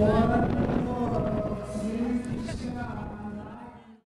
One.